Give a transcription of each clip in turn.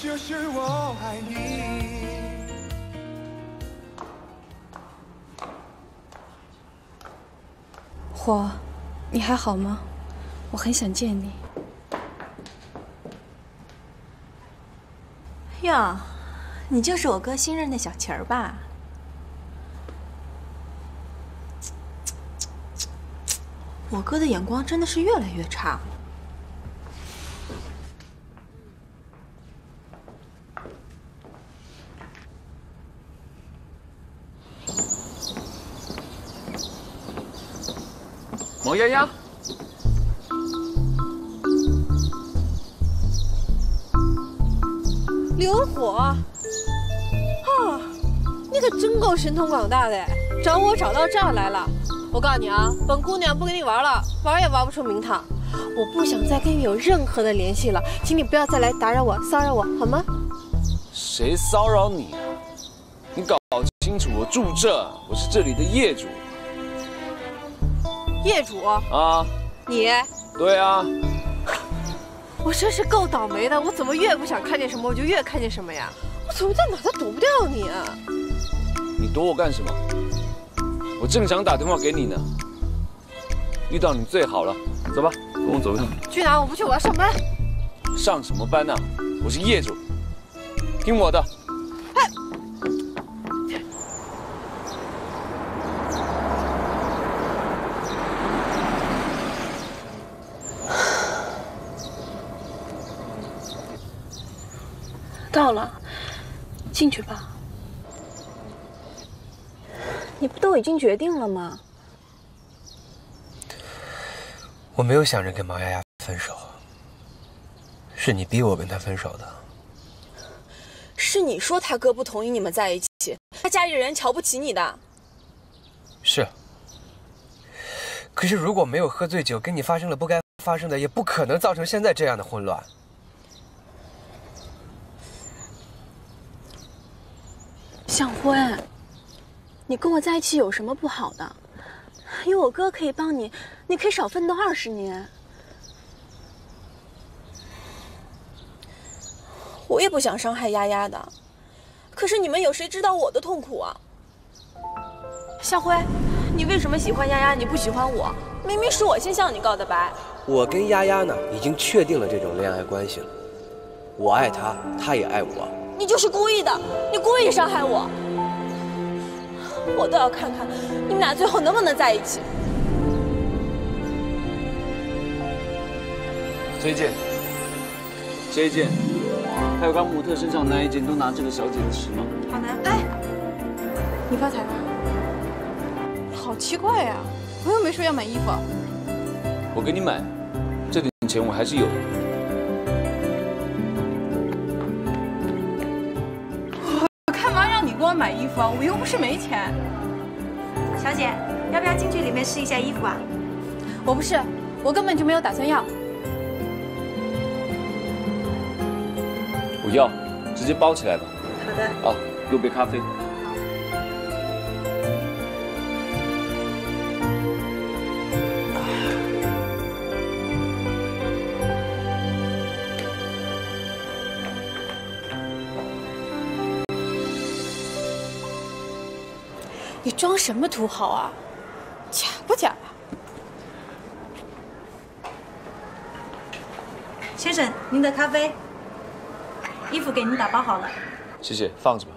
就是我爱你。火，你还好吗？我很想见你。哟，你就是我哥新认的小琪儿吧？我哥的眼光真的是越来越差。毛丫丫，刘火，啊，你可真够神通广大的，找我找到这儿来了。我告诉你啊，本姑娘不跟你玩了，玩也玩不出名堂。我不想再跟你有任何的联系了，请你不要再来打扰我、骚扰我，好吗？谁骚扰你啊？你搞清楚，我住这，我是这里的业主。业主啊？你？对啊。我真是够倒霉的，我怎么越不想看见什么，我就越看见什么呀？我怎么在哪都躲不掉你啊？你躲我干什么？我正想打电话给你呢。遇到你最好了，走吧，跟我走一趟。去哪？我不去，我要上班。上什么班呢？我是业主，听我的。进去吧。你不都已经决定了吗？我没有想着跟毛丫丫分手，是你逼我跟她分手的。是你说他哥不同意你们在一起，他家里人瞧不起你的。是。可是如果没有喝醉酒，跟你发生了不该发生的，也不可能造成现在这样的混乱。向辉，你跟我在一起有什么不好的？有我哥可以帮你，你可以少奋斗二十年。我也不想伤害丫丫的，可是你们有谁知道我的痛苦啊？向辉，你为什么喜欢丫丫？你不喜欢我？明明是我先向你告的白。我跟丫丫呢，已经确定了这种恋爱关系了。我爱她，她也爱我。你就是故意的，你故意伤害我，我倒要看看你们俩最后能不能在一起。这一件，这一件，还有刚模特身上那一件，都拿这个小姐的尺码。好的。哎，你发财了？好奇怪呀，我又没说要买衣服。我给你买，这点钱我还是有的。买衣服啊，我又不是没钱。小姐，要不要进去里面试一下衣服啊？我不是，我根本就没有打算要。我要，直接包起来吧。好的。啊，给我杯咖啡。装什么土豪啊？假不假呀？先生，您的咖啡，衣服给您打包好了。谢谢，放着吧。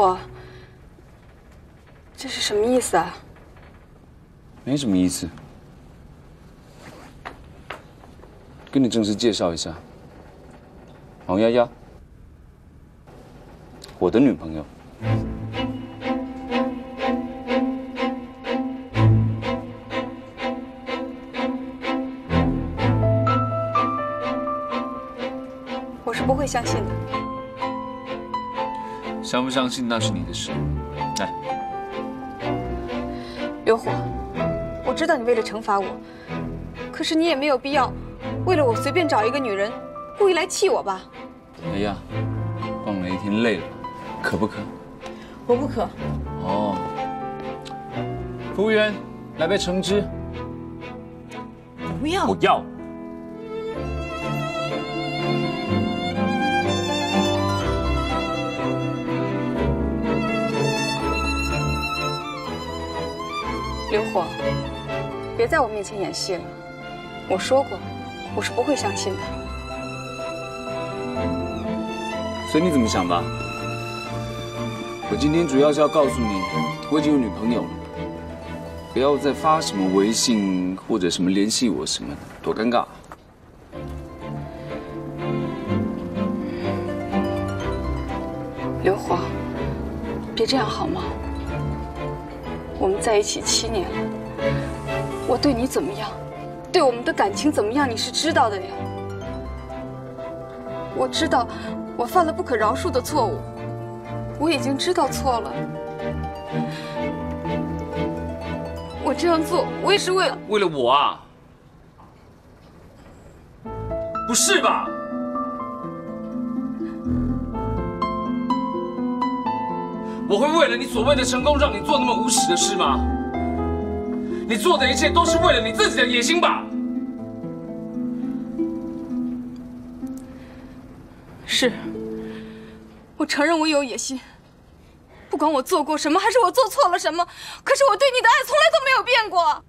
刘火，这是什么意思啊？没什么意思。跟你正式介绍一下，王丫丫，我的女朋友。我是不会相信的。相不相信那是你的事。来，刘虎，我知道你为了惩罚我，可是你也没有必要为了我随便找一个女人，故意来气我吧？哎呀，逛了一天累了，渴不渴？我不渴。哦，服务员，来杯橙汁。不要我要。刘火，别在我面前演戏了。我说过，我是不会相信的。随你怎么想吧。我今天主要是要告诉你，我已经有女朋友了，不要再发什么微信或者什么联系我什么的，多尴尬。刘火，别这样好吗？我们在一起七年了，我对你怎么样，对我们的感情怎么样，你是知道的呀。我知道我犯了不可饶恕的错误，我已经知道错了。我这样做，我也是为了为了我啊？不是吧？我会为了你所谓的成功，让你做那么无耻的事吗？你做的一切都是为了你自己的野心吧？是，我承认我有野心。不管我做过什么，还是我做错了什么，可是我对你的爱从来都没有变过。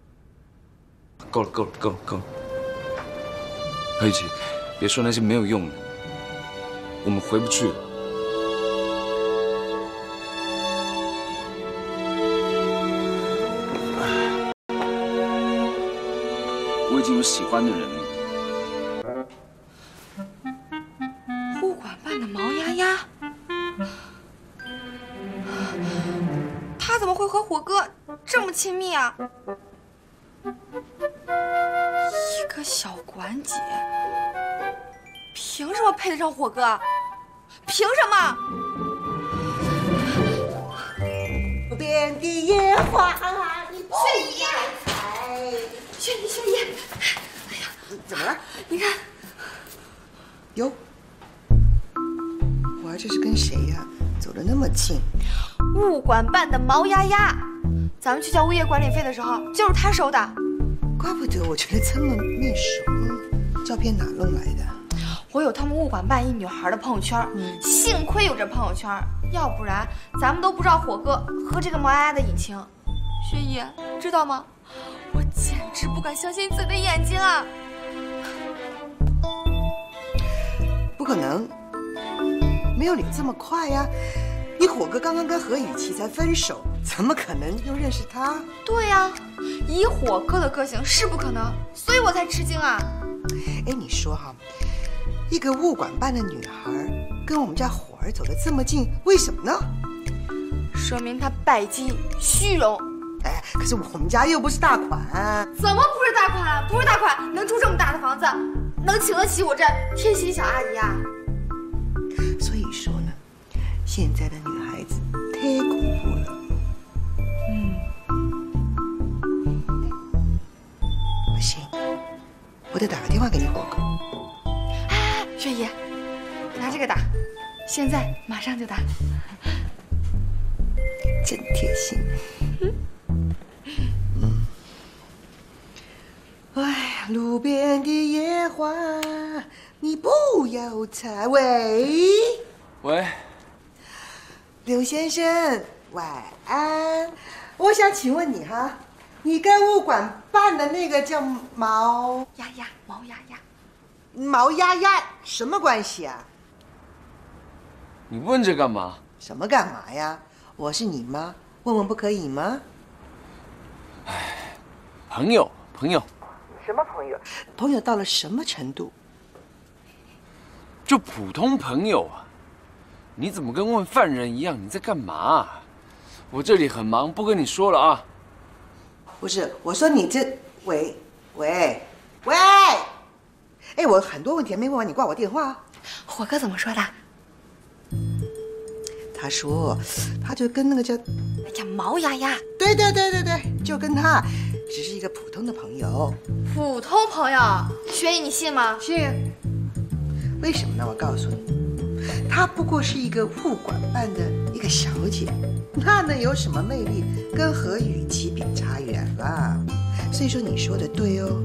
够了，够了，够了，够了！何雨琪，别说那些没有用的，我们回不去了。已经有喜欢的人了。物管办的毛丫丫，他怎么会和火哥这么亲密啊？一个小管姐，凭什么配得上火哥？凭什么？路边的野花，你不要采。轩姨，轩姨，怎么了？你看，哟，我这是跟谁呀？走得那么近？物管办的毛丫丫，咱们去交物业管理费的时候，就是他收的。怪不得我觉得这么面熟，照片哪弄来的？我有他们物管办一女孩的朋友圈，幸亏有这朋友圈，要不然咱们都不知道火哥和这个毛丫丫的隐情。薛姨，知道吗？我简直不敢相信自己的眼睛啊！可能，没有你这么快呀！你火哥刚刚跟何雨琪才分手，怎么可能又认识他？对呀、以火哥的个性是不可能，所以我才吃惊啊！哎，你说哈，一个物管办的女孩跟我们家火儿走得这么近，为什么呢？说明他拜金虚荣。哎，可是我们家又不是大款。怎么不是大款啊？不是大款，能住这么大的房子，能请得起我这贴心小阿姨啊？所以说呢，现在的女孩子太恐怖了。嗯，不行，我得打个电话给你火哥。薛姨，拿这个打，现在马上就打。真贴心。嗯。路边的野花，你不要采。喂，喂，刘先生，晚安。我想请问你哈，你跟物管办的那个叫毛丫丫，毛丫丫，毛丫丫什么关系啊？你问这干嘛？什么干嘛呀？我是你妈，问问不可以吗？哎朋友，朋友，什么朋友？朋友到了什么程度？就普通朋友啊！你怎么跟问犯人一样？你在干嘛？我这里很忙，不跟你说了啊。不是，我说你这，喂，喂，喂，哎，我很多问题还没问完，你挂我电话。火哥怎么说的？他说，他就跟那个叫，哎呀，毛丫丫，对对对对对，就跟他，只是一个普通的朋友。普通朋友，雪姨你信吗？信。为什么呢？我告诉你，她不过是一个物管办的一个小姐，那能有什么魅力？跟何雨琪比差远了。所以说你说的对哦，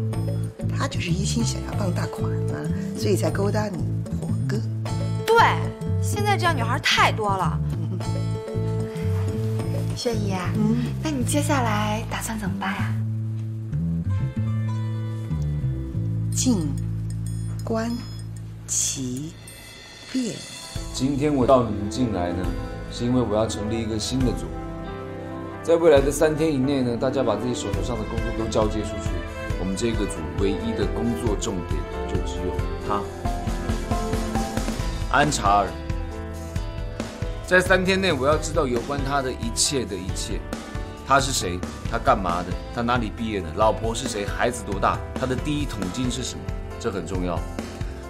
她就是一心想要傍大款嘛，所以才勾搭你火哥。对，现在这样女孩太多了。雪姨，嗯，那你接下来打算怎么办呀？静观。其变。今天我叫你们进来呢，是因为我要成立一个新的组。在未来的三天以内呢，大家把自己手头上的工作都交接出去。我们这个组唯一的工作重点就只有他，安查尔。在三天内，我要知道有关他的一切的一切。他是谁？他干嘛的？他哪里毕业的？老婆是谁？孩子多大？他的第一桶金是什么？这很重要。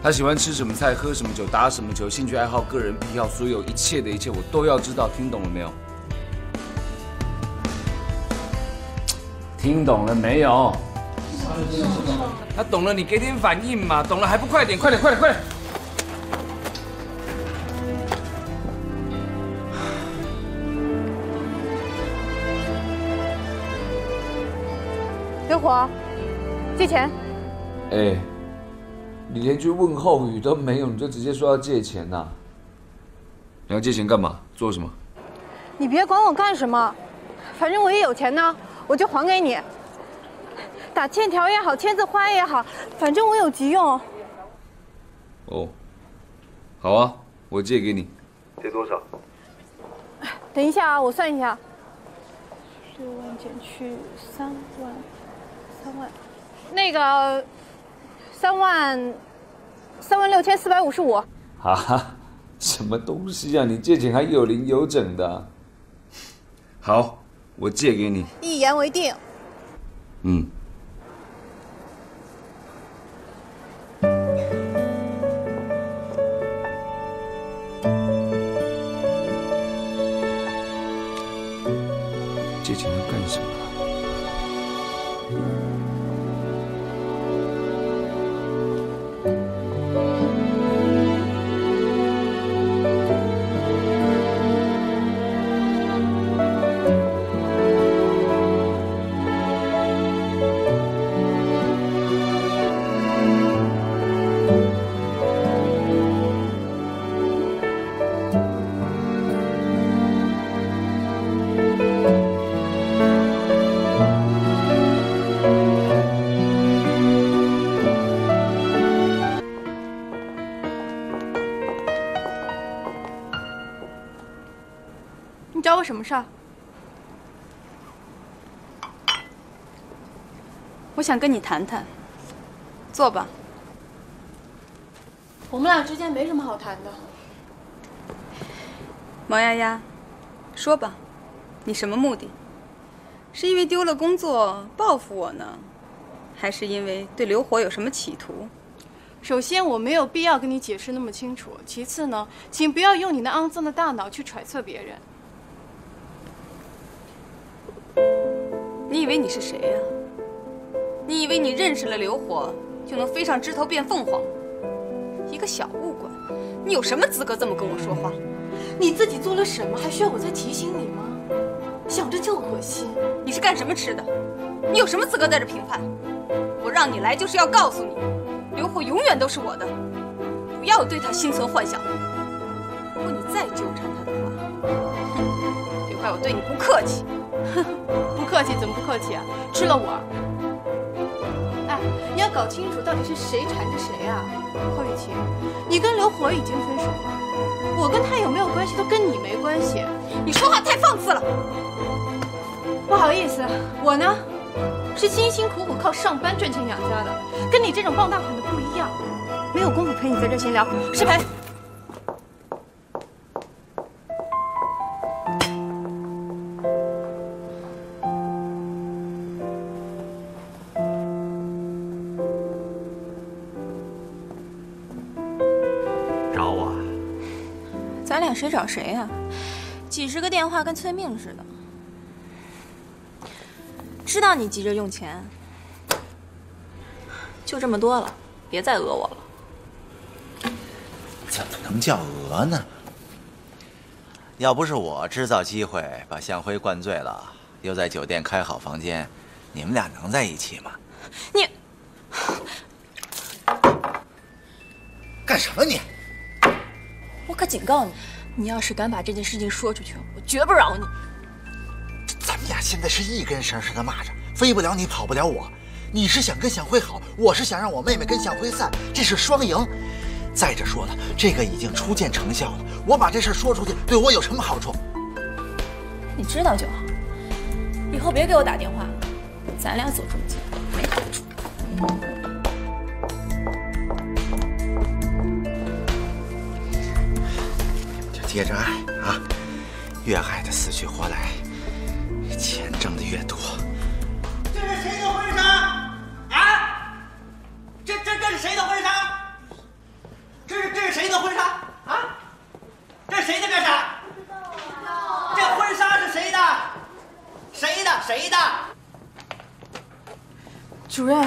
他喜欢吃什么菜，喝什么酒，打什么球，兴趣爱好、个人癖好，所有一切的一切，我都要知道。听懂了没有？听懂了没有？他懂了，你给点反应嘛！懂了还不快点，快点，快点，快点！刘火，借钱。哎。你连句问候语都没有，你就直接说要借钱呐？你要借钱干嘛？做什么？你别管我干什么，反正我也有钱呢，我就还给你。打欠条也好，签字花也好，反正我有急用。哦，好啊，我借给你。借多少？等一下啊，我算一下。六万减去三万，三万，那个。三万，三万六千四百五十五。啊，什么东西啊？你借钱还有零有整的。好，我借给你。一言为定。嗯。什么事儿？我想跟你谈谈。坐吧。我们俩之间没什么好谈的。毛丫丫，说吧，你什么目的？是因为丢了工作报复我呢，还是因为对刘火有什么企图？首先，我没有必要跟你解释那么清楚。其次呢，请不要用你那肮脏的大脑去揣测别人。你以为你是谁呀？你以为你认识了刘火就能飞上枝头变凤凰？一个小物管，你有什么资格这么跟我说话？你自己做了什么，还需要我再提醒你吗？想着就恶心。你是干什么吃的？你有什么资格在这评判？我让你来就是要告诉你，刘火永远都是我的，不要对他心存幻想。如果你再纠缠他的话，哼，别怪我对你不客气。哼，不客气怎么不客气啊？吃了我。哎，你要搞清楚到底是谁缠着谁啊？霍雨晴，你跟刘火已经分手了，我跟他有没有关系都跟你没关系。你说话太放肆了。不好意思，我呢是辛辛苦苦靠上班赚钱养家的，跟你这种傍大款的不一样，没有功夫陪你在这闲聊。失陪。俩谁找谁呀？几十个电话跟催命似的。知道你急着用钱，就这么多了，别再讹我了。怎么能叫讹呢？要不是我制造机会把向辉灌醉了，又在酒店开好房间，你们俩能在一起吗？你干什么你？我可警告你，你要是敢把这件事情说出去，我绝不饶你。咱们俩现在是一根绳上的蚂蚱，飞不了你，跑不了我。你是想跟向辉好，我是想让我妹妹跟向辉散，这是双赢。再者说了，这个已经初见成效了，我把这事说出去，对我有什么好处？你知道就好，以后别给我打电话了，咱俩走这么近，没好处。就接着爱啊，越爱的死去活来，钱挣的越多。这是谁的婚纱？啊？这这这是谁的婚纱？这是这是谁的婚纱？啊？这是谁的这是？这婚纱是谁的？谁的？谁的？主任，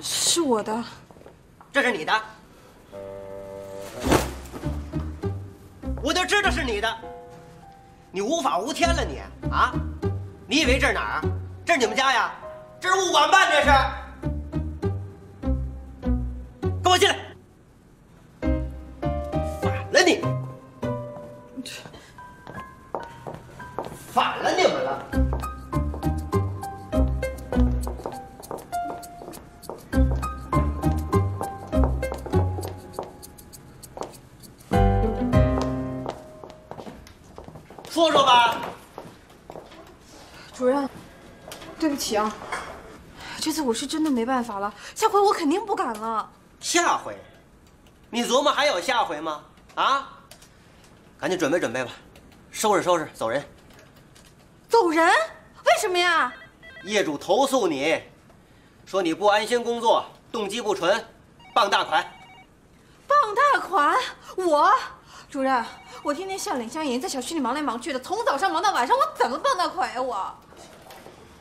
是我的。这是你的？我就知道是你的。你无法无天了你啊！你以为这是哪儿？这是你们家呀？这是物管办，这是。跟我进来。反了你！说说吧。主任，对不起啊，这次我是真的没办法了，下回我肯定不敢了。下回，你琢磨还有下回吗？啊，赶紧准备准备吧，收拾收拾，走人。走人？为什么呀？业主投诉你，说你不安心工作，动机不纯，傍大款。傍大款？我？主任，我天天像脸像赢，在小区里忙来忙去的，从早上忙到晚上，我怎么傍大款呀？我？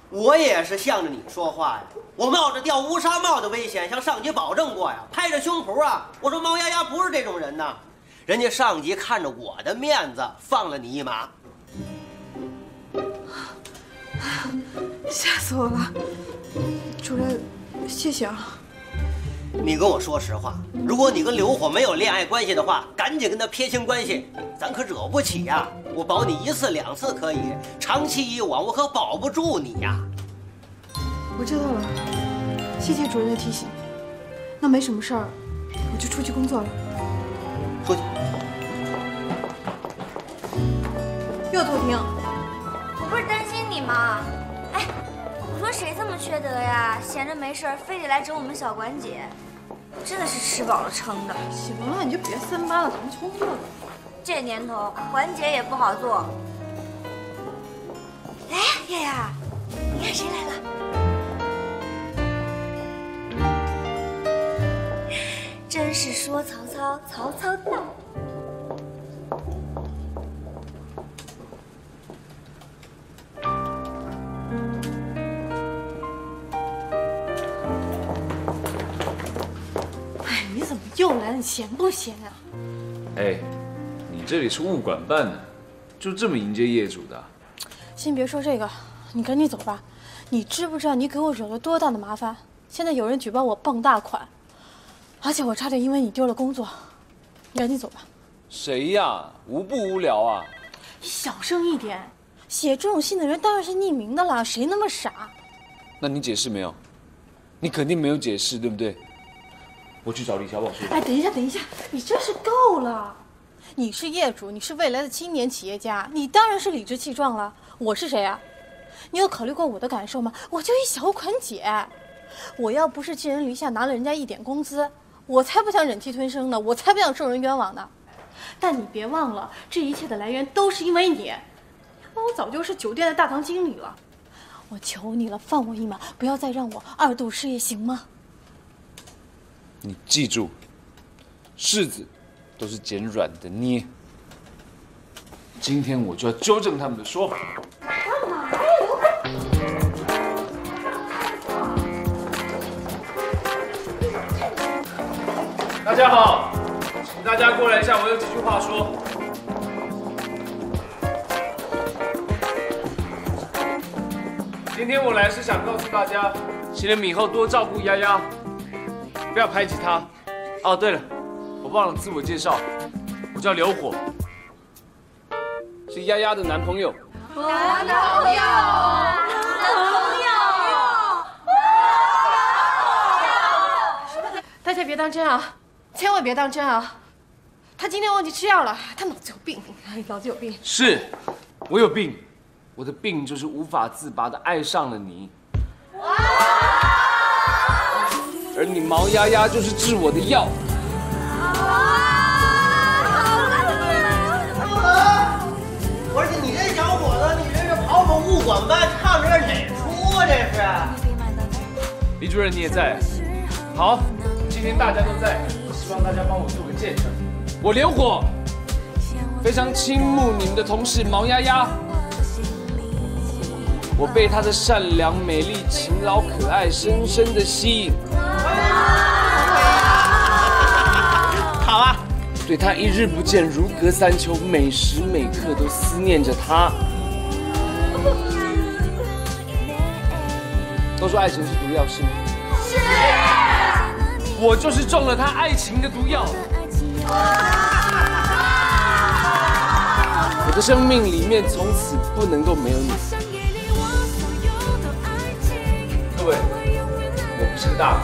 我也是向着你说话呀，我冒着掉乌纱帽的危险向上级保证过呀，拍着胸脯啊，我说毛丫丫不是这种人呐，人家上级看着我的面子放了你一马。吓死我了，主任，谢谢啊。你跟我说实话，如果你跟刘火没有恋爱关系的话，赶紧跟他撇清关系，咱可惹不起呀。我保你一次两次可以，长期以往我可保不住你呀。我知道了，谢谢主任的提醒。那没什么事儿，我就出去工作了。出去。又偷听。我不是担心你吗？哎，我说谁这么缺德呀？闲着没事儿非得来整我们小管姐，真的是吃饱了撑的。行了，你就别三八了，咱们去工作吧。这年头，环节也不好做。哎，月月，你看谁来了？真是说曹操，曹操到。闲不闲啊？哎，你这里是物管办的，就这么迎接业主的？先别说这个，你赶紧走吧。你知不知道你给我惹了多大的麻烦？现在有人举报我傍大款，而且我差点因为你丢了工作。你赶紧走吧。谁呀？无不无聊啊？你小声一点。写这种信的人当然是匿名的啦，谁那么傻？那你解释没有？你肯定没有解释，对不对？我去找李小宝说。哎，等一下，等一下，你真是够了！你是业主，你是未来的青年企业家，你当然是理直气壮了。我是谁啊？你有考虑过我的感受吗？我就一小款姐，我要不是寄人篱下拿了人家一点工资，我才不想忍气吞声呢，我才不想受人冤枉呢。但你别忘了，这一切的来源都是因为你，要不然我早就是酒店的大堂经理了。我求你了，放我一马，不要再让我二度失业，行吗？你记住，柿子都是捡软的捏。今天我就要纠正他们的说法。大家好，请大家过来一下，我有几句话说。今天我来是想告诉大家，请你们以后多照顾丫丫，不要排挤他。哦，对了，我忘了自我介绍，我叫刘火，是丫丫的男朋友。男朋友，男朋友。大家别当真啊，千万别当真啊！他今天忘记吃药了，他脑子有病，脑子有病。是，我有病，我的病就是无法自拔的爱上了你。而你毛丫丫就是治我的药。我说你这小伙子，你这是跑我们物管办唱的是哪出啊？这是？李主任你也在，好，今天大家都在，我希望大家帮我做个见证。我刘火非常倾慕你们的同事毛丫丫，我被她的善良、美丽、勤劳、可爱深深的吸引。好啊，对她一日不见如隔三秋，每时每刻都思念着她。都说爱情是毒药，是吗？是。我就是中了她爱情的毒药。我的生命里面从此不能够没有你。是个大款，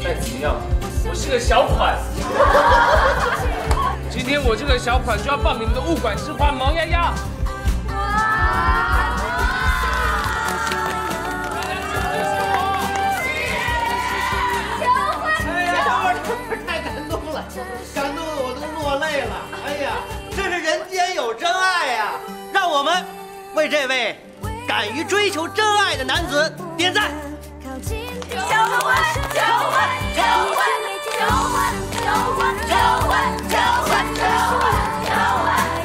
再怎么样，我是个小款。今天我这个小款就要报你们的物管之花毛丫丫。哎呀，小伙这太感动了，感动的我都落泪了。哎呀，这是人间有真爱呀！让我们为这位敢于追求真爱的男子点赞。交换，交换，交换，交换，交换，交换，交换。